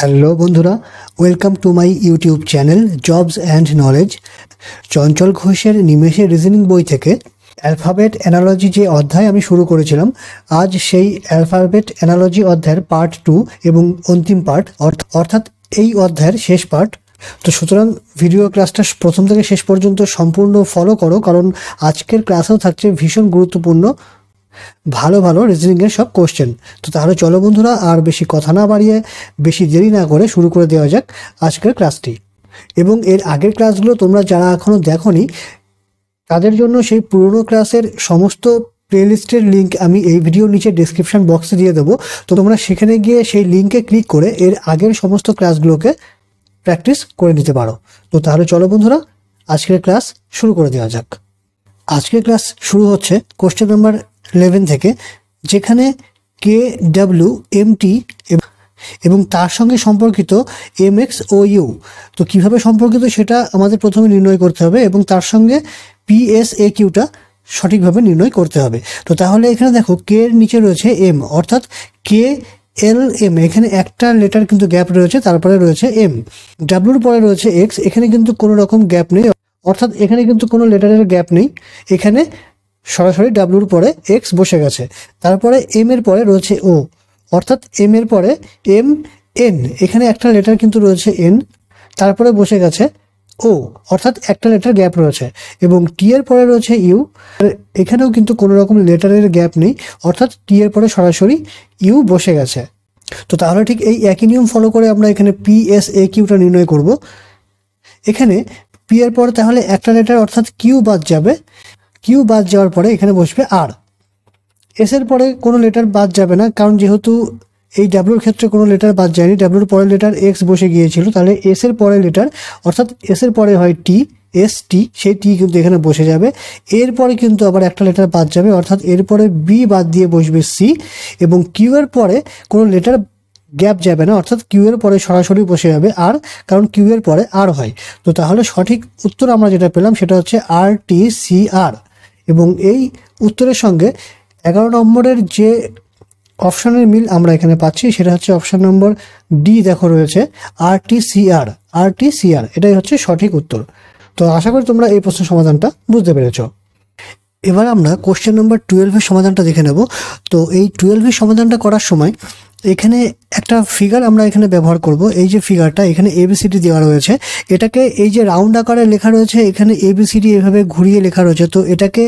Hello বন্ধুরা welcome to my YouTube channel jobs and knowledge Chanchal ঘোষের নিমেষের reasoning বই থেকে অ্যালফাবেট অ্যানালজি যে অধ্যায় আমি শুরু করেছিলাম, আজ সেই অ্যালফাবেট অ্যানালজি অধ্যায়ের পার্ট টু এবং অন্তিম পার্ট অর্থাৎ এই অধ্যায়ের শেষ পার্ট তো সুতরাং ভিডিও ক্লাসটা প্রথম থেকে শেষ পর্যন্ত সম্পূর্ণ ফলো করো, কারণ আজকের ক্লাসেও থাকছে ভীষণ গুরুত্বপূর্ণ ভালো ভালো রিজনিংয়ের সব কোশ্চেন তো তাহলে চলো বন্ধুরা, আর বেশি কথা না বাড়িয়ে বেশি দেরি না করে শুরু করে দেওয়া যাক আজকের ক্লাসটি এবং এর আগের ক্লাসগুলো তোমরা যারা এখনও দেখোনি, তাদের জন্য সেই পুরনো ক্লাসের সমস্ত প্লেলিস্টের লিঙ্ক আমি এই ভিডিওর নিচে ডিসক্রিপশন বক্সে দিয়ে দেবো। তো তোমরা সেখানে গিয়ে সেই লিঙ্কে ক্লিক করে এর আগের সমস্ত ক্লাসগুলোকে প্র্যাকটিস করে নিতে পারো। তো তাহলে চলো বন্ধুরা, আজকের ক্লাস শুরু করে দেওয়া যাক। আজকের ক্লাস শুরু হচ্ছে কোশ্চেন নাম্বার ইলেভেন থেকে, যেখানে কে ডাব্লিউ এম টি এবং তার সঙ্গে সম্পর্কিত এম এক্স ও ইউ তো কীভাবে সম্পর্কিত সেটা আমাদের প্রথমে নির্ণয় করতে হবে এবং তার সঙ্গে পিএস এ কিউটা সঠিকভাবে নির্ণয় করতে হবে। তো তাহলে এখানে দেখো কে এর নিচে রয়েছে এম অর্থাৎ কে এল এম এখানে একটা লেটার কিন্তু গ্যাপ রয়েছে, তারপরে রয়েছে এম ডাব্লুর পরে রয়েছে এক্স এখানে কিন্তু কোনো রকম গ্যাপ নেই, অর্থাৎ এখানে কিন্তু কোনো লেটারের গ্যাপ নেই। এখানে সরাসরি ডাব্লুর পরে এক্স বসে গেছে। তারপরে এম এর পরে রয়েছে ও অর্থাৎ এম এর পরে এম এন এখানে একটা লেটার কিন্তু রয়েছে এন তারপরে বসে গেছে ও অর্থাৎ একটা লেটার গ্যাপ রয়েছে। এবং টি এর পরে রয়েছে ইউ এখানেও কিন্তু কোনো রকম লেটারের গ্যাপ নেই। অর্থাৎ টি এর পরে সরাসরি ইউ বসে গেছে। তো তাহলে ঠিক এই একই নিয়ম ফলো করে আমরা এখানে পি এস এ কিউটা নির্ণয় করব। এখানে পি এর পরে তাহলে একটা লেটার অর্থাৎ কিউ বাদ যাবে। কিউ বাদ যাওয়ার পরে এখানে বসবে আর এস এর পরে কোনো লেটার বাদ যাবে না, কারণ যেহেতু এই ডাব্লুর ক্ষেত্রে কোনো লেটার বাদ যায়নি ডাব্লুর পরের লেটার এক্স বসে গিয়েছিল, তাহলে এস এর পরের লেটার অর্থাৎ এস এর পরে হয় টি এস টি সেই টি কিন্তু এখানে বসে যাবে। এরপরে কিন্তু আবার একটা লেটার বাদ যাবে, অর্থাৎ এরপরে বি বাদ দিয়ে বসবে সি এবং কিউ এর পরে কোনো লেটার গ্যাপ যাবে না, অর্থাৎ কিউ এর পরে সরাসরি বসে যাবে আর কারণ কিউ এর পরে আর হয়। তো তাহলে সঠিক উত্তর আমরা যেটা পেলাম, সেটা হচ্ছে আর টি সি আর এবং এই উত্তরের সঙ্গে এগারো নম্বরের যে অপশানের মিল আমরা এখানে পাচ্ছি, সেটা হচ্ছে অপশান নম্বর ডি দেখো রয়েছে আরটিসিআর আরটিসিআর এটাই হচ্ছে সঠিক উত্তর। তো আশা করি তোমরা এই প্রশ্নের সমাধানটা বুঝতে পেরেছ। এবার আমরা কোশ্চেন নম্বর টুয়েলভের সমাধানটা দেখে নেব। তো এই টুয়েলভের সমাধানটা করার সময় এখানে একটা ফিগার আমরা এখানে ব্যবহার করব। এই যে ফিগারটা এখানে এবিসিডি দেওয়া রয়েছে। এটাকে এই যে রাউন্ড আকারে লেখা রয়েছে, এখানে এবিসিডি এভাবে ঘুরিয়ে লেখা রয়েছে। তো এটাকে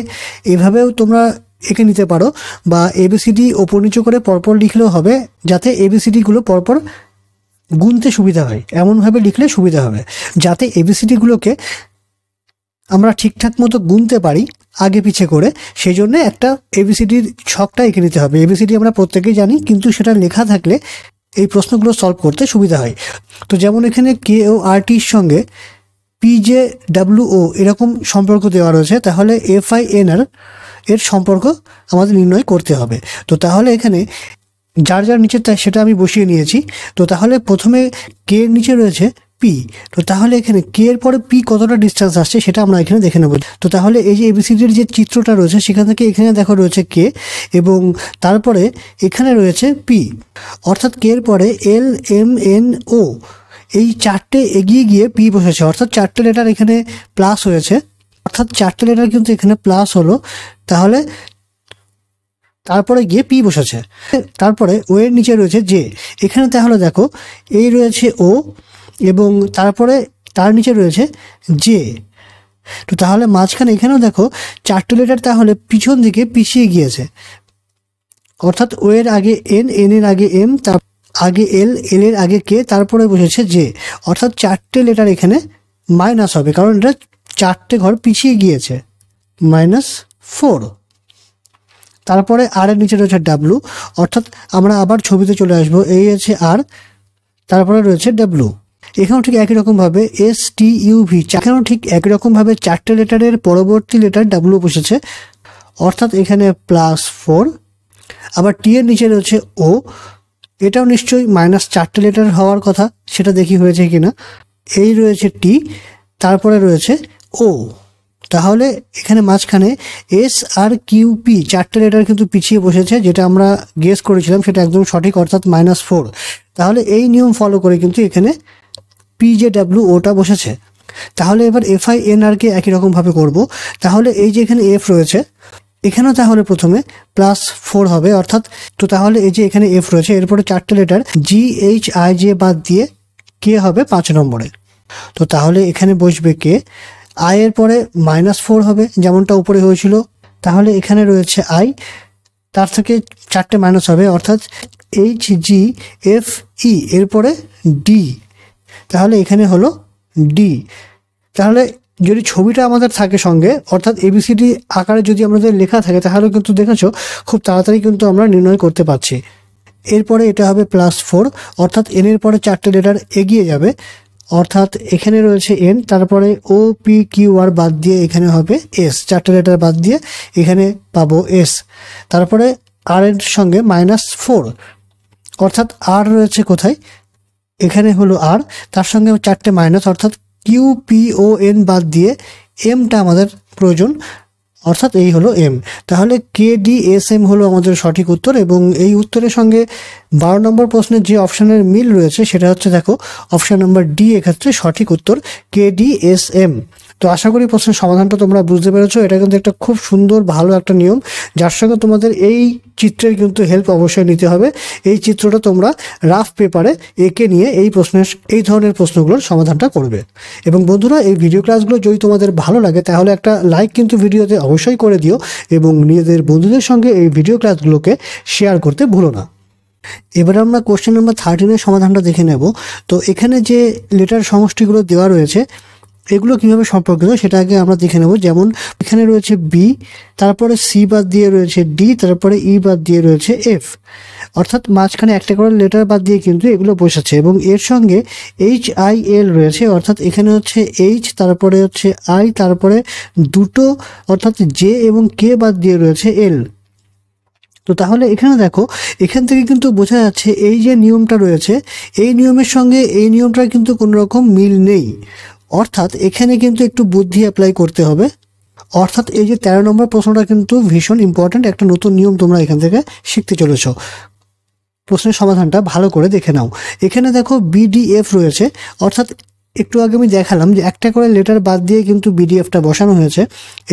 এভাবেও তোমরা এঁকে নিতে পারো বা এবিসিডি ওপর নিচু করে পরপর লিখলেও হবে, যাতে এবিসিডিগুলো পরপর গুনতে সুবিধা হয়। এমনভাবে লিখলে সুবিধা হবে। যাতে এবিসিডিগুলোকে আমরা ঠিকঠাক মতো গুনতে পারি আগে পিছে করে সেই জন্য একটা এবিসিডির ছকটা এঁকে নিতে হবে। এবিসিডি আমরা প্রত্যেকেই জানি, কিন্তু সেটা লেখা থাকলে এই প্রশ্নগুলো সলভ করতে সুবিধা হয়। তো যেমন এখানে কে ও আর টির সঙ্গে পি জে ডাব্লিউ ও এরকম সম্পর্ক দেওয়া রয়েছে, তাহলে এফ আই এন আর এর সম্পর্ক আমাদের নির্ণয় করতে হবে। তো তাহলে এখানে যার যার নিচে সেটা আমি বসিয়ে নিয়েছি। তো তাহলে প্রথমে কে নিচে রয়েছে পি তো তাহলে এখানে কে এর পরে পি কতটা ডিস্টেন্স আসছে সেটা আমরা এখানে দেখে নেব। তো তাহলে এই যে এবিসিডির যে চিত্রটা রয়েছে, সেখান থেকে এখানে দেখো রয়েছে কে এবং তারপরে এখানে রয়েছে পি অর্থাৎ কে এর পরে এল এম এন ও এই চারটে এগিয়ে গিয়ে পি বসেছে। অর্থাৎ চারটে লেটার এখানে প্লাস হয়েছে। অর্থাৎ চারটে লেটার কিন্তু এখানে প্লাস হলো। তাহলে তারপরে গিয়ে পি বসেছে। তারপরে ও এর নিচে রয়েছে জে এখানে তাহলে দেখো, এই রয়েছে ও এবং তারপরে তার নিচে রয়েছে জে। তো তাহলে মাঝখানে এখানেও দেখো চারটে লেটার তাহলে পিছন দিকে পিছিয়ে গিয়েছে। অর্থাৎ ও এর আগে এন এন এর আগে এম তার আগে এল এল এর আগে কে তারপরে বসেছে জে অর্থাৎ চারটে লেটার এখানে মাইনাস হবে, কারণ এটা চারটে ঘর পিছিয়ে গিয়েছে। মাইনাস ফোর তারপরে আর এর নিচে রয়েছে ডাব্লু অর্থাৎ আমরা আবার ছবিতে চলে আসব। এই আছে আর তারপরে রয়েছে ডাব্লু এখানেও ঠিক একই রকমভাবে এস টি ইউভি এখানেও ঠিক একই রকমভাবে চারটে লেটারের পরবর্তী লেটার ডাব্লু বসেছে। অর্থাৎ এখানে প্লাস ফোর আবার টি এর নিচে রয়েছে ও এটাও নিশ্চয়ই মাইনাস চারটে লেটার হওয়ার কথা, সেটা দেখি হয়েছে কিনা। এই রয়েছে টি তারপরে রয়েছে ও তাহলে এখানে মাঝখানে এস আর কিউ পি চারটে লেটার কিন্তু পিছিয়ে বসেছে, যেটা আমরা গেস করেছিলাম, সেটা একদম সঠিক, অর্থাৎ মাইনাস ফোর তাহলে এই নিয়ম ফলো করে কিন্তু এখানে পি জে ওটা বসেছে। তাহলে এবার এফ আই এন আরকে একই রকমভাবে করব। তাহলে এই যে এখানে এফ রয়েছে, এখানেও তাহলে প্রথমে প্লাস ফোর হবে, অর্থাৎ তো তাহলে এই যে এখানে এফ রয়েছে, এরপরে চারটে letter G H I J বাদ দিয়ে কে হবে পাঁচ নম্বরে। তো তাহলে এখানে বসবে কে আই এর পরে মাইনাস ফোর হবে, যেমনটা উপরে হয়েছিল। তাহলে এখানে রয়েছে আই তার থেকে চারটে মাইনাস হবে, অর্থাৎ এইচ জি এফ ই এরপরে ডি তাহলে এখানে হলো ডি তাহলে যদি ছবিটা আমাদের থাকে সঙ্গে, অর্থাৎ এবিসিডি আকারে যদি আমাদের লেখা থাকে তাহলে কিন্তু দেখেছ খুব তাড়াতাড়ি কিন্তু আমরা নির্ণয় করতে পারছি। এরপরে এটা হবে প্লাস ফোর অর্থাৎ এন এর পরে চারটে লেটার এগিয়ে যাবে। অর্থাৎ এখানে রয়েছে এন তারপরে ও পি কিউ আর বাদ দিয়ে এখানে হবে এস চারটে লেটার বাদ দিয়ে এখানে পাবো এস তারপরে আর এর সঙ্গে মাইনাস ফোর অর্থাৎ আর রয়েছে কোথায়? এখানে হলো আর, তার সঙ্গে চারটে মাইনাস অর্থাৎ কিউ পি ও এন বাদ দিয়ে এমটা আমাদের প্রয়োজন, অর্থাৎ এই হলো এম তাহলে কে ডি এস এম হলো আমাদের সঠিক উত্তর এবং এই উত্তরের সঙ্গে বারো নম্বর প্রশ্নের যে অপশানের মিল রয়েছে, সেটা হচ্ছে দেখো অপশান নম্বর ডি এক্ষেত্রে সঠিক উত্তর কে ডি এস এম তো আশা করি প্রশ্নের সমাধানটা তোমরা বুঝতে পেরেছ। এটা কিন্তু একটা খুব সুন্দর, ভালো একটা নিয়ম। যার সঙ্গে তোমাদের এই চিত্রের কিন্তু হেল্প অবশ্যই নিতে হবে। এই চিত্রটা তোমরা রাফ পেপারে এঁকে নিয়ে এই প্রশ্নের, এই ধরনের প্রশ্নগুলোর সমাধানটা করবে। এবং বন্ধুরা, এই ভিডিও ক্লাসগুলো যদি তোমাদের ভালো লাগে, তাহলে একটা লাইক কিন্তু ভিডিওতে অবশ্যই করে দিও এবং নিজেদের বন্ধুদের সঙ্গে এই ভিডিও ক্লাসগুলোকে শেয়ার করতে ভুলো না। এবার আমরা কোশ্চেন নাম্বার থার্টিনের সমাধানটা দেখে নেব। তো এখানে যে লেটার সমষ্টিগুলো দেওয়া রয়েছে এগুলো কীভাবে সম্পর্কিত সেটা আগে আমরা দেখে নেব। যেমন, এখানে রয়েছে বি তারপরে সি বাদ দিয়ে রয়েছে ডি তারপরে ই বাদ দিয়ে রয়েছে এফ অর্থাৎ মাঝখানে একটা করে লেটার বাদ দিয়ে কিন্তু এগুলো বসেছে এবং এর সঙ্গে এইচ আই এল রয়েছে। অর্থাৎ এখানে হচ্ছে এইচ তারপরে হচ্ছে আই তারপরে দুটো, অর্থাৎ জে এবং কে বাদ দিয়ে রয়েছে এল তো তাহলে এখানে দেখো, এখান থেকে কিন্তু বোঝা যাচ্ছে এই যে নিয়মটা রয়েছে, এই নিয়মের সঙ্গে এই নিয়মটার কিন্তু কোনো রকম মিল নেই। অর্থাৎ এখানে কিন্তু একটু বুদ্ধি অ্যাপ্লাই করতে হবে। অর্থাৎ এই যে তেরো নম্বর প্রশ্নটা কিন্তু ভীষণ ইম্পর্ট্যান্ট একটা নতুন নিয়ম তোমরা এখান থেকে শিখতে চলেছ। প্রশ্নের সমাধানটা ভালো করে দেখে নাও। এখানে দেখো বিডিএফ রয়েছে। অর্থাৎ একটু আগে আমি দেখালাম যে একটা করে লেটার বাদ দিয়ে কিন্তু বিডিএফটা বসানো হয়েছে।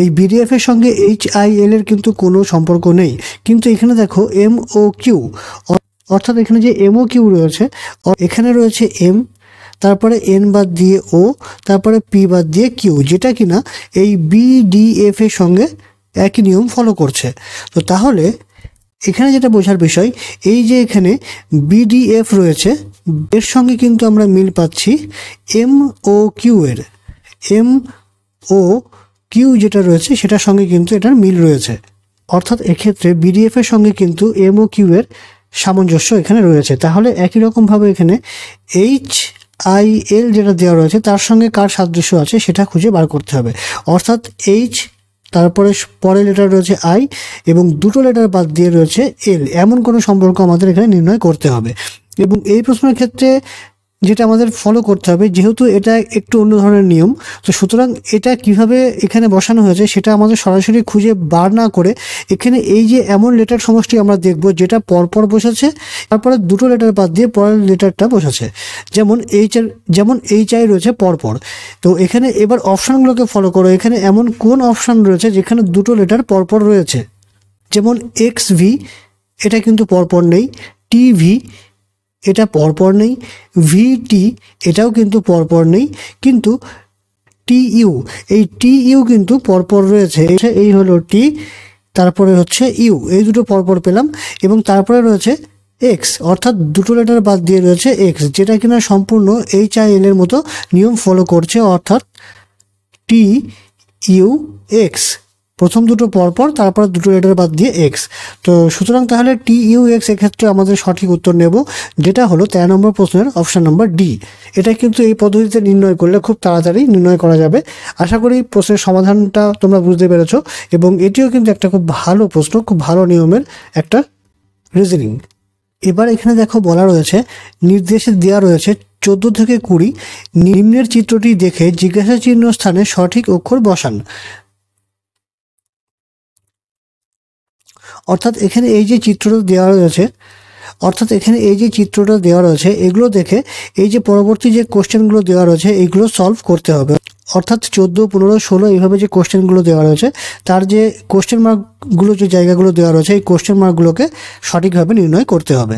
এই বিডিএফ এর সঙ্গে এইচ আই এল এর কিন্তু কোনো সম্পর্ক নেই। কিন্তু এখানে দেখো এম ও কিউ অর্থাৎ এখানে যে এম ও কিউ রয়েছে এখানে রয়েছে এম তারপরে এন বাদ দিয়ে ও তারপরে পি বাদ দিয়ে কিউ যেটা কিনা এই বিডিএফ এর সঙ্গে একই নিয়ম ফলো করছে। তো তাহলে এখানে যেটা বোঝার বিষয়, এই যে এখানে বিডিএফ রয়েছে, এর সঙ্গে কিন্তু আমরা মিল পাচ্ছি এম ও কিউ এর। এম ও কিউ যেটা রয়েছে, সেটার সঙ্গে কিন্তু এটার মিল রয়েছে। অর্থাৎ এক্ষেত্রে বিডিএফ এর সঙ্গে কিন্তু এম ও কিউ এর সামঞ্জস্য এখানে রয়েছে। তাহলে একই রকমভাবে এখানে এইচ আই এল যেটা দেওয়া রয়েছে, তার সঙ্গে কার সাদৃশ্য আছে সেটা খুঁজে বার করতে হবে। অর্থাৎ এইচ, তারপরে পরে লেটার রয়েছে আই, এবং দুটো লেটার বাদ দিয়ে রয়েছে এল। এমন কোনো সম্পর্ক আমাদের এখানে নির্ণয় করতে হবে। এবং এই প্রশ্নের ক্ষেত্রে যেটা আমাদের ফলো করতে হবে, যেহেতু এটা একটু অন্য ধরনের নিয়ম, তো সুতরাং এটা কীভাবে এখানে বসানো হয়েছে সেটা আমাদের সরাসরি খুঁজে বার না করে এখানে এই যে এমন লেটার সমষ্টি আমরা দেখব যেটা পরপর বসেছে, তারপরে দুটো লেটার বাদ দিয়ে পরের লেটারটা বসেছে। যেমন এইচ এর, যেমন এইচ আই রয়েছে পরপর। তো এখানে এবার অপশানগুলোকে ফলো করো, এখানে এমন কোন অপশান রয়েছে যেখানে দুটো লেটার পরপর রয়েছে? যেমন এক্স ভি এটা কিন্তু পরপর নেই টিভি এটা পরপর নেই ভিটি এটাও কিন্তু পরপর নেই, কিন্তু টি ইউ এই টি ইউ কিন্তু পরপর রয়েছে। এই হলো টি তারপরে হচ্ছে ইউ এই দুটো পরপর পেলাম, এবং তারপরে রয়েছে এক্স অর্থাৎ দুটো লেটার বাদ দিয়ে রয়েছে এক্স যেটা কিনা সম্পূর্ণ এইচ আই এল এর মতো নিয়ম ফলো করছে, অর্থাৎ টি ইউ এক্স প্রথম দুটো পরপর, তারপর দুটো লেটার বাদ দিয়ে এক্স তো সুতরাং তাহলে টি ইউ এক্স এক্ষেত্রে আমাদের সঠিক উত্তর নেব, যেটা হলো তেরো নম্বর প্রশ্নের অপশান নম্বর ডি এটা কিন্তু এই পদ্ধতিতে নির্ণয় করলে খুব তাড়াতাড়ি নির্ণয় করা যাবে। আশা করি প্রশ্নের সমাধানটা তোমরা বুঝতে পেরেছ, এবং এটিও কিন্তু একটা খুব ভালো প্রশ্ন, খুব ভালো নিয়মের একটা রিজনিং এবার এখানে দেখো বলা রয়েছে, নির্দেশে দেওয়া রয়েছে চোদ্দ থেকে কুড়ি, নিম্নের চিত্রটি দেখে জিজ্ঞাসা চিহ্ন স্থানে সঠিক অক্ষর বসান। অর্থাৎ এখানে এই যে চিত্রটা দেওয়া রয়েছে, অর্থাৎ এখানে এই যে চিত্রটা দেওয়া রয়েছে, এগুলো দেখে এই যে পরবর্তী যে কোশ্চেনগুলো দেওয়া রয়েছে এইগুলো সলভ করতে হবে। অর্থাৎ চোদ্দ, পনেরো, ষোলো এইভাবে যে কোশ্চেনগুলো দেওয়া রয়েছে, তার যে কোশ্চেন মার্কগুলো যে জায়গাগুলো দেওয়া রয়েছে, এই কোশ্চেন মার্কগুলোকে সঠিকভাবে নির্ণয় করতে হবে।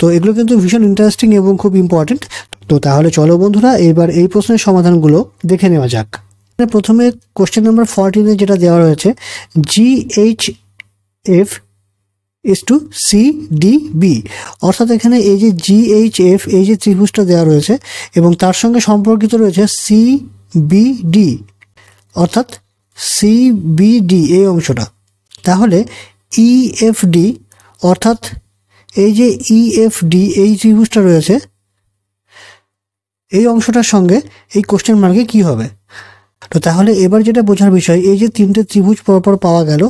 তো এগুলো কিন্তু ভীষণ ইন্টারেস্টিং এবং খুব ইম্পর্টেন্ট তো তাহলে চলো বন্ধুরা, এবার এই প্রশ্নের সমাধানগুলো দেখে নেওয়া যাক। প্রথমে কোশ্চেন নাম্বার ফোরটিনে যেটা দেওয়া রয়েছে G H F is to C D B অর্থাৎ এখানে এই যে জি এইচ এফ এই যে ত্রিভুজটা দেওয়া রয়েছে এবং তার সঙ্গে সম্পর্কিত রয়েছে সি বি ডি অর্থাৎ সি বি ডি এই অংশটা। তাহলে ই এফ ডি অর্থাৎ এই যে ই এফ ডি এই ত্রিভুজটা রয়েছে, এই অংশটার সঙ্গে এই কোশ্চেন মার্কে কি হবে? তো তাহলে এবার যেটা বোঝার বিষয়, এই যে তিনটে ত্রিভুজ পরপর পাওয়া গেল,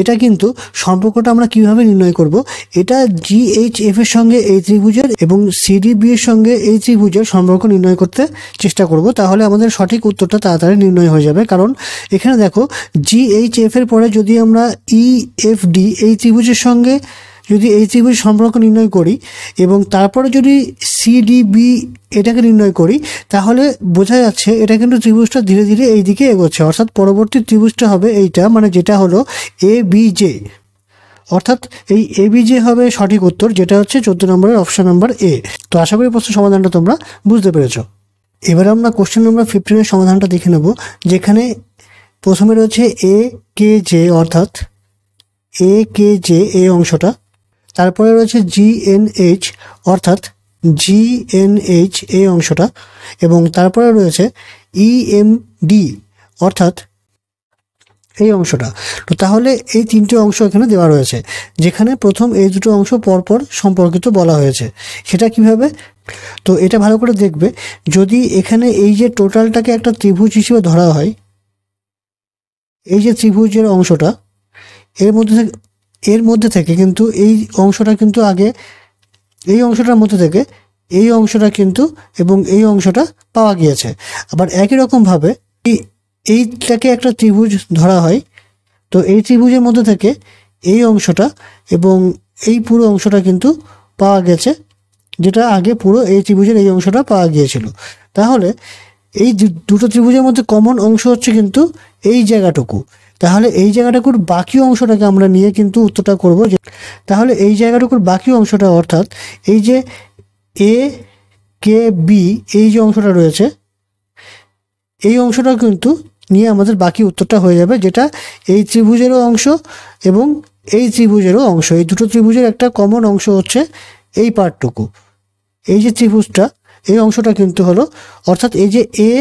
এটা কিন্তু সম্পর্কটা আমরা কীভাবে নির্ণয় করব? এটা জি এইচ এফ এর সঙ্গে এই ত্রিভুজের এবং সিডিবি এর সঙ্গে এই ত্রিভুজের সম্পর্ক নির্ণয় করতে চেষ্টা করব। তাহলে আমাদের সঠিক উত্তরটা তাড়াতাড়ি নির্ণয় হয়ে যাবে। কারণ এখানে দেখো জি এইচ এফ এর পরে যদি আমরা ই এফ ডি এই ত্রিভুজের সঙ্গে যদি এই ত্রিভুজ সম্পর্ক নির্ণয় করি এবং তারপরে যদি সিডিবি এটাকে নির্ণয় করি, তাহলে বোঝা যাচ্ছে এটা কিন্তু ত্রিভুজটা ধীরে ধীরে এই দিকে এগোচ্ছে। অর্থাৎ পরবর্তী ত্রিভুজটা হবে এইটা মানে যেটা হলো এ বি জে অর্থাৎ এই এ বি জে হবে সঠিক উত্তর, যেটা হচ্ছে চোদ্দ নম্বরের অপশন নাম্বার এ। তো আশা করি প্রশ্ন সমাধানটা তোমরা বুঝতে পেরেছ। এবার আমরা কোশ্চেন নাম্বার ফিফটিনের সমাধানটা দেখে নেব, যেখানে প্রথমে রয়েছে এ কে জে, অর্থাৎ এ কে জে, এ অংশটা। তারপরে রয়েছে জি এন এইচ অর্থাৎ জি এন এইচ এই অংশটা, এবং তারপরে রয়েছে ই এম ডি অর্থাৎ এই অংশটা। তো তাহলে এই তিনটে অংশ এখানে দেওয়া রয়েছে, যেখানে প্রথম এই দুটো অংশ পরপর সম্পর্কিত বলা হয়েছে। সেটা কীভাবে? তো এটা ভালো করে দেখবে, যদি এখানে এই যে টোটালটাকে একটা ত্রিভুজ হিসেবে ধরা হয়, এই যে ত্রিভুজের অংশটা, এর মধ্যে এর মধ্যে থেকে কিন্তু এই অংশটা কিন্তু আগে, এই অংশটার মধ্যে থেকে এই অংশটা কিন্তু এবং এই অংশটা পাওয়া গিয়েছে। আবার একই রকমভাবে এই, এইটাকে একটা ত্রিভুজ ধরা হয়। তো এই ত্রিভুজের মধ্যে থেকে এই অংশটা এবং এই পুরো অংশটা কিন্তু পাওয়া গেছে, যেটা আগে পুরো এই ত্রিভুজের এই অংশটা পাওয়া গিয়েছিল। তাহলে এই দুটো ত্রিভুজের মধ্যে কমন অংশ হচ্ছে কিন্তু এই জায়গাটুকু। তাহলে এই জায়গাটুকুর বাকি অংশটাকে আমরা নিয়ে কিন্তু উত্তরটা করব যে, তাহলে এই জায়গাটুকুর বাকি অংশটা অর্থাৎ এই যে এ, কে, বি, এই যে অংশটা রয়েছে, এই অংশটা কিন্তু নিয়ে আমাদের বাকি উত্তরটা হয়ে যাবে যেটা এই ত্রিভুজেরও অংশ এবং এই ত্রিভুজেরও অংশ। এই দুটো ত্রিভুজের একটা কমন অংশ হচ্ছে এই পার্টটুকু এই যে ত্রিভুজটা এই অংশটা কিন্তু হলো, অর্থাৎ এই যে এ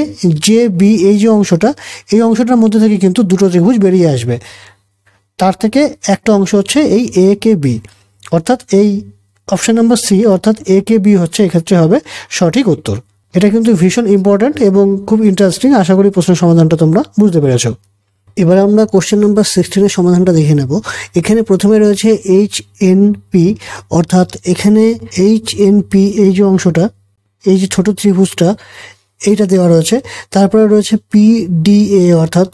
জে বি এই যে অংশটা, এই অংশটার মধ্যে থেকে কিন্তু দুটো ত্রিভুজ বেরিয়ে আসবে। তার থেকে একটা অংশ হচ্ছে এই এ কে বি অর্থাৎ এই অপশান নাম্বার সি অর্থাৎ এ কে বি হচ্ছে এক্ষেত্রে হবে সঠিক উত্তর। এটা কিন্তু ভীষণ ইম্পর্ট্যান্ট এবং খুব ইন্টারেস্টিং আশা করি প্রশ্নের সমাধানটা তোমরা বুঝতে পেরেছ। এবার আমরা কোশ্চেন নাম্বার সিক্সটিনের সমাধানটা দেখে নেব। এখানে প্রথমে রয়েছে এইচ এন পি অর্থাৎ এখানে এইচ এন পি এই যে অংশটা এই যে ছোট ত্রিভুজটা, এইটা দেওয়া রয়েছে। তারপরে রয়েছে পি ডি এ অর্থাৎ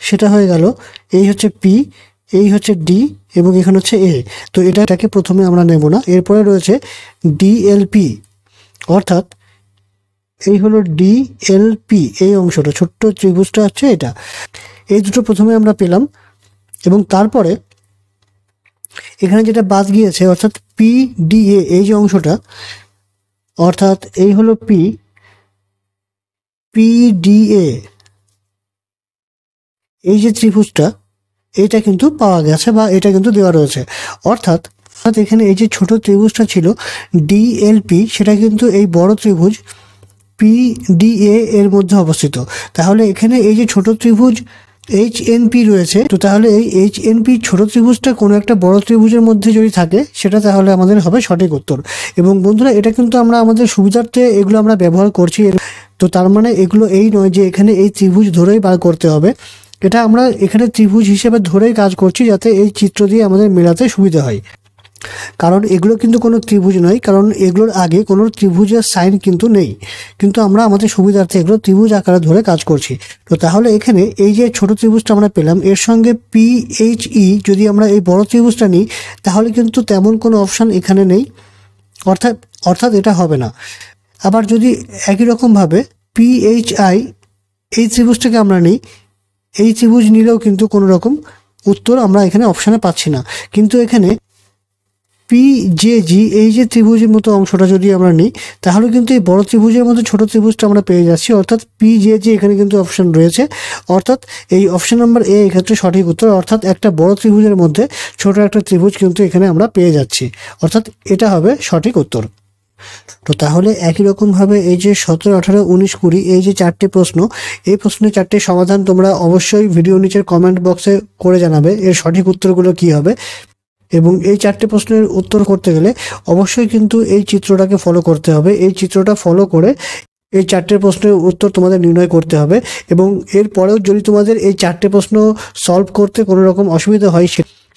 সেটা হয়ে গেল। এই হচ্ছে পি এই হচ্ছে ডি এবং এখানে হচ্ছে এ তো এটা এটাকে প্রথমে আমরা নেব না। এরপরে রয়েছে ডিএলপি অর্থাৎ এই হলো ডিএলপি এই অংশটা, ছোট্ট ত্রিভুজটা হচ্ছে এটা। এই দুটো প্রথমে আমরা পেলাম এবং তারপরে এখানে যেটা বাদ গিয়েছে, অর্থাৎ পি ডিএ এই যে অংশটা অর্থাৎ এই হলো পি পিডিএ এই যে ত্রিভুজটা এইটা কিন্তু পাওয়া গেছে বা এটা কিন্তু দেওয়া রয়েছে। অর্থাৎ অর্থাৎ এখানে এই যে ছোট ত্রিভুজটা ছিল ডিএলপি সেটা কিন্তু এই বড় ত্রিভুজ পিডিএ এর মধ্যে অবস্থিত। তাহলে এখানে এই যে ছোট ত্রিভুজ এইচ এনপি রয়েছে, তো তাহলে এই এইচ এনপি ছোট ত্রিভুজটা কোনো একটা বড় ত্রিভুজের মধ্যে যদি থাকে, সেটা তাহলে আমাদের হবে সঠিক উত্তর। এবং বন্ধুরা, এটা কিন্তু আমরা আমাদের সুবিধার্থে এগুলো আমরা ব্যবহার করছি। তো তার মানে এগুলো এই নয় যে এখানে এই ত্রিভুজ ধরেই বার করতে হবে। এটা আমরা এখানে ত্রিভুজ হিসেবে ধরেই কাজ করছি যাতে এই চিত্র দিয়ে আমাদের মেলাতে সুবিধা হয়। কারণ এগুলো কিন্তু কোনো ত্রিভুজ নয়, কারণ এগুলোর আগে কোনো ত্রিভুজের সাইন কিন্তু নেই। কিন্তু আমরা আমাদের সুবিধার্থে এগুলো ত্রিভুজ আকারে ধরে কাজ করছি। তো তাহলে এখানে এই যে ছোট ত্রিভুজটা আমরা পেলাম, এর সঙ্গে পি এইচ ই যদি আমরা এই বড় ত্রিভুজটা নিই, তাহলে কিন্তু তেমন কোনো অপশান এখানে নেই। অর্থাৎ অর্থাৎ এটা হবে না। আবার যদি একই রকমভাবে পি এইচ আই এই ত্রিভুজটাকে আমরা নিই, এই ত্রিভুজ নিলেও কিন্তু কোনো রকম উত্তর আমরা এখানে অপশানে পাচ্ছি না। কিন্তু এখানে পি জে জি এই যে ত্রিভুজের মতো অংশটা যদি আমরা নিই, তাহলে কিন্তু এই বড় ত্রিভুজের মতো ছোট ত্রিভুজটা আমরা পেয়ে যাচ্ছি। অর্থাৎ পি জে জি এখানে কিন্তু অপশন রয়েছে। অর্থাৎ এই অপশন নাম্বার এ এক্ষেত্রে সঠিক উত্তর, অর্থাৎ একটা বড় ত্রিভুজের মধ্যে ছোট একটা ত্রিভুজ কিন্তু এখানে আমরা পেয়ে যাচ্ছি। অর্থাৎ এটা হবে সঠিক উত্তর। তো তাহলে একই রকমভাবে এই যে সতেরো, আঠারো, উনিশ, কুড়ি, এই যে চারটি প্রশ্ন, এই প্রশ্নের চারটে সমাধান তোমরা অবশ্যই ভিডিও নিচের কমেন্ট বক্সে করে জানাবে। এর সঠিক উত্তরগুলো কি হবে? এবং এই চারটে প্রশ্নের উত্তর করতে গেলে অবশ্যই কিন্তু এই চিত্রটাকে ফলো করতে হবে। এই চিত্রটা ফলো করে এই চারটে প্রশ্নের উত্তর তোমাদের নির্ণয় করতে হবে এবং এর পরেও যদি তোমাদের এই চারটে প্রশ্ন সলভ করতে কোনো রকম অসুবিধা হয়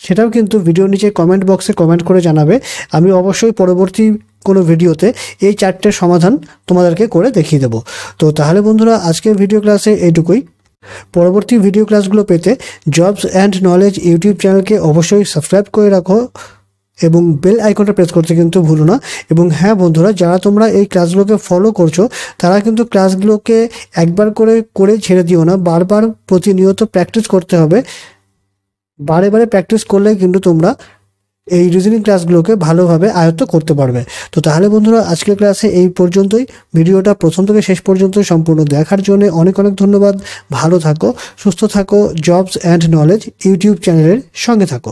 সেটাও কিন্তু ভিডিও নিচে কমেন্ট বক্সে কমেন্ট করে জানাবে। আমি অবশ্যই পরবর্তী কোনো ভিডিওতে এই চারটে সমাধান তোমাদেরকে করে দেখিয়ে দেবো। তো তাহলে বন্ধুরা, আজকের ভিডিও ক্লাসে এইটুকুই। পরবর্তী ভিডিও ক্লাসগুলো পেতে জবস অ্যান্ড নলেজ ইউটিউব চ্যানেলকে অবশ্যই সাবস্ক্রাইব করে রাখো এবং বেল আইকনটা প্রেস করতে কিন্তু ভুলো না। এবং হ্যাঁ বন্ধুরা, যারা তোমরা এই ক্লাসগুলোকে ফলো করছ, তারা কিন্তু ক্লাসগুলোকে একবার করে করে ছেড়ে দিও না। বারবার প্রতিনিয়ত প্র্যাকটিস করতে হবে। বারে বারে প্র্যাকটিস করলে কিন্তু তোমরা এই রিজনিং ক্লাসগুলোকে ভালোভাবে আয়ত্ত করতে পারবে। তো তাহলে বন্ধুরা, আজকের ক্লাসে এই পর্যন্তই। ভিডিওটা প্রথম থেকে শেষ পর্যন্ত সম্পূর্ণ দেখার জন্য অনেক অনেক ধন্যবাদ। ভালো থাকো, সুস্থ থাকো জবস অ্যান্ড নলেজ ইউটিউব চ্যানেলের সঙ্গে থাকো।